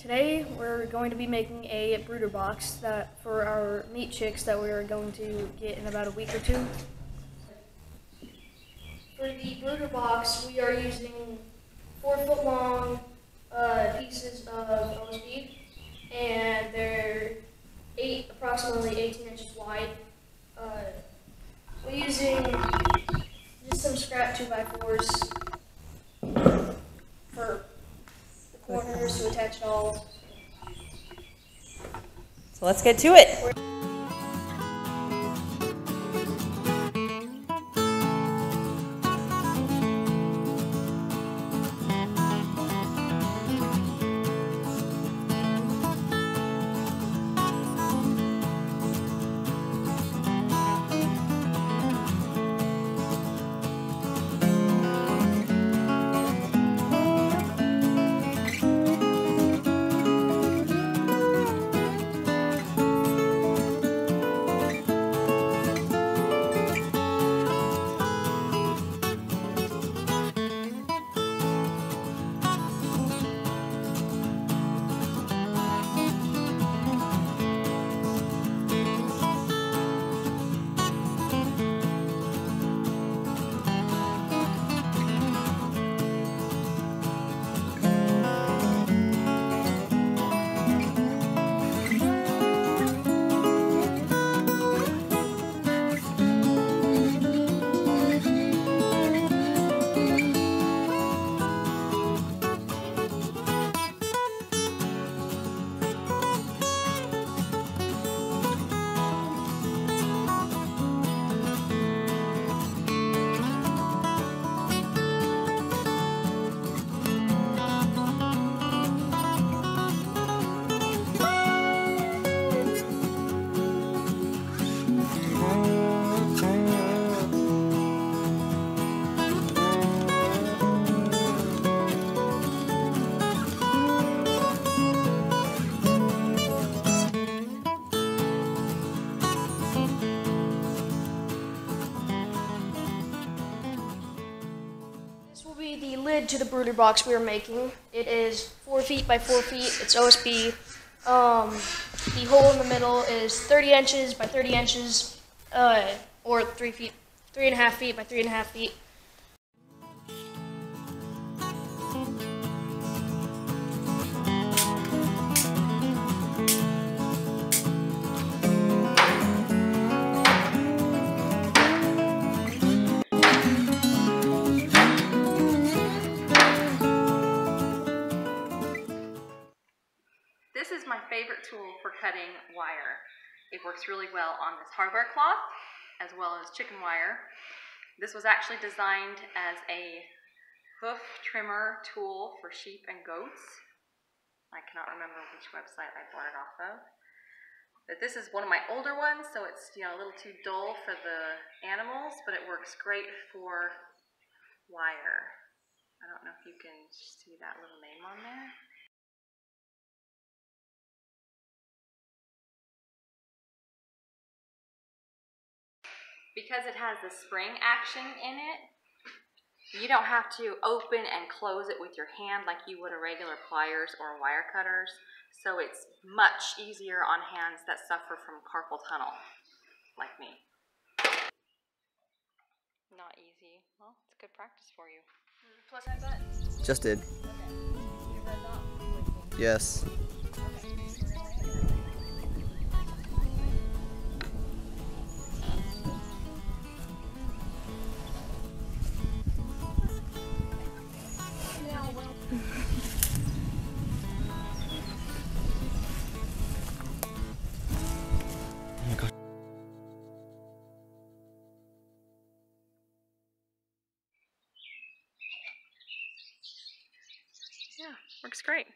Today we're going to be making a brooder box that for our meat chicks that we're going to get in about a week or two. For the brooder box, we are using four foot long uh, pieces of OSB, and they're eight, approximately 18 inches wide. Uh, we're using just some scrap 2x4s corners to attach it all. So let's get to it. Lid to the brooder box we are making. It is four feet by four feet. It's OSB. Um, the hole in the middle is 30 inches by 30 inches, uh, or three feet, three and a half feet by three and a half feet. This is my favorite tool for cutting wire. It works really well on this hardware cloth as well as chicken wire. This was actually designed as a hoof trimmer tool for sheep and goats. I cannot remember which website I bought it off of. But this is one of my older ones, so it's you know a little too dull for the animals, but it works great for wire. I don't know if you can see that little name on there. Because it has the spring action in it, you don't have to open and close it with your hand like you would a regular pliers or wire cutters. So it's much easier on hands that suffer from carpal tunnel, like me. Not easy. Well, it's good practice for you. Plus that button. Just did. Yes. Works great.